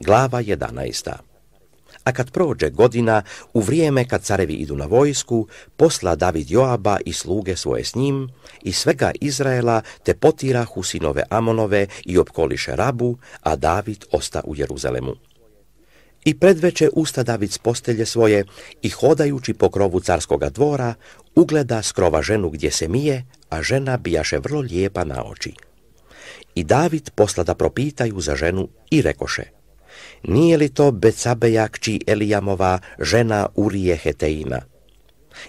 Glava 11. A kad prođe godina, u vrijeme kad carevi idu na vojsku, posla David Joaba i sluge svoje s njim, i svega Izraela, te potirahu sinove Amonove i opkoliše rabu, a David osta u Jeruzalemu. I predveče usta David s postelje svoje i hodajući po krovu carskoga dvora, ugleda skrova ženu gdje se mije, a žena bijaše vrlo lijepa na oči. I David posla da propitaju za ženu i rekoše, nije li to Becabeja kći Elijamova žena Urije Heteina?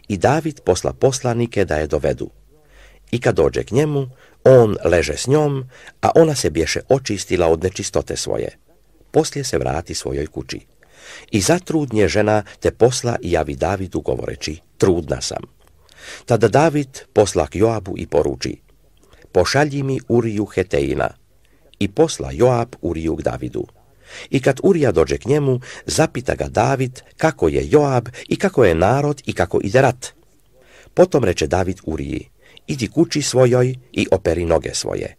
I David posla poslanike da je dovedu. I kad dođe k njemu, on leže s njom, a ona se bješe očistila od nečistote svoje. Poslije se vrati svojoj kući. I zatrudnje žena te posla i javi Davidu govoreći, trudna sam. Tada David posla k Joabu i poruči, pošalji mi Uriju Heteina. I posla Joab Uriju k Davidu. I kad Urija dođe k njemu, zapita ga David kako je Joab i kako je narod i kako ide rat. Potom reče David Uriji, idi kući svojoj i operi noge svoje.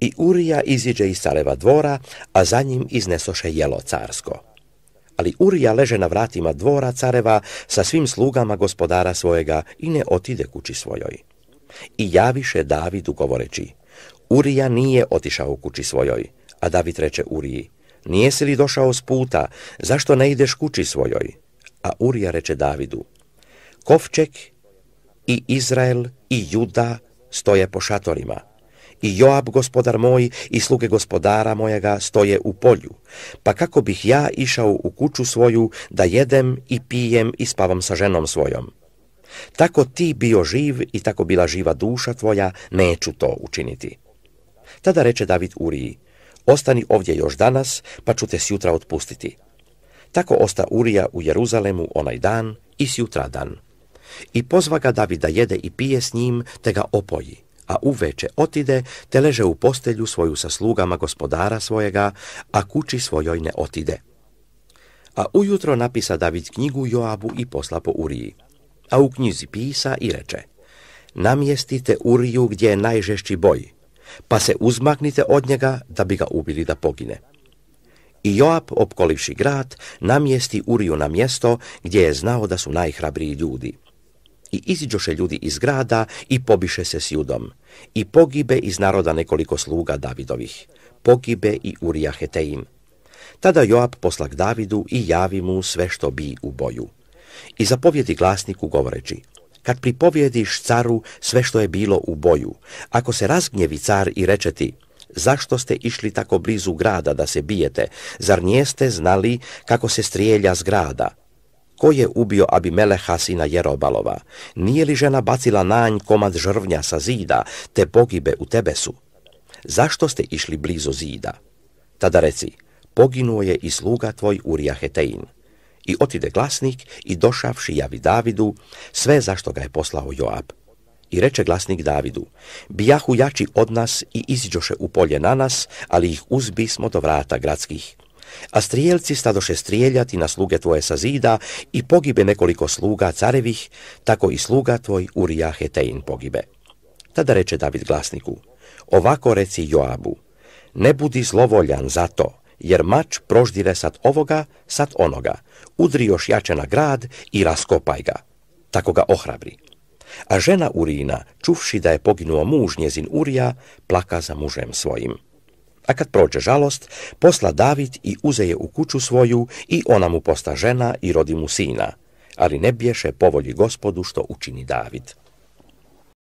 I Urija iziđe iz careva dvora, a za njim iznesoše jelo carsko. Ali Urija leže na vratima dvora careva sa svim slugama gospodara svojega i ne otide kući svojoj. I javiše Davidu govoreći, Urija nije otišao kući svojoj, a David reče Uriji, si li došao s puta, zašto ne ideš kući svojoj? A Urija reče Davidu, Kovček i Izrael i Juda stoje po šatorima. I Joab, gospodar moj, i sluge gospodara mojega stoje u polju. Pa kako bih ja išao u kuću svoju da jedem i pijem i spavam sa ženom svojom? Tako ti bio živ i tako bila živa duša tvoja, neću to učiniti. Tada reče David Uriji, Ostani ovdje još danas, pa ću te sjutra otpustiti. Tako osta Urija u Jeruzalemu onaj dan i sjutra dan. I pozva ga David da jede i pije s njim, te ga opoji, a uveče otide, te leže u postelju svoju sa slugama gospodara svojega, a kući svojoj ne otide. A ujutro napisa David knjigu Joabu i posla po Uriji. A u knjizi pisa i reče, namjestite Uriju gdje je najžešći boj, pa se uzmaknite od njega da bi ga ubili da pogine. I Joab, opkolivši grad, namjesti Uriju na mjesto gdje je znao da su najhrabriji ljudi. I iziđoše ljudi iz grada i pobiše se s judom. I pogibe iz naroda nekoliko sluga Davidovih. Pogibe i Urija Heteim. Tada Joab poslak Davidu i javi mu sve što bi u boju. I zapovjedi glasniku govoreći, kad pripovjediš caru sve što je bilo u boju, ako se razgnjevi car i reče ti, zašto ste išli tako blizu grada da se bijete, zar nijeste znali kako se strijelja z grada? Ko je ubio Abimeleha sina Jerobalova? Nije li žena bacila nanj komad žrvnja sa zida, te pogibe u tebe su? Zašto ste išli blizu zida? Tada reci, poginuo je i sluga tvoj Urija Hetein. I otide glasnik i došavši javi Davidu sve zašto ga je poslao Joab. I reče glasnik Davidu, bijahu jači od nas i iziđoše u polje na nas, ali ih uzbismo do vrata gradskih. A strijelci stadoše strijeljati na sluge tvoje sa zida i pogibe nekoliko sluga carevih, tako i sluga tvoj Urija Hetein pogibe. Tada reče David glasniku, ovako reci Joabu, ne budi zlovoljan za to, jer mač proždire sad ovoga, sad onoga, udri još jače na grad i raskopaj ga. Tako ga ohrabri. A žena Urina, čuvši da je poginuo muž njezin Urija, plaka za mužem svojim. A kad prođe žalost, posla David i uze je u kuću svoju i ona mu posta žena i rodi mu sina, ali ne bješe povolji gospodu što učini David.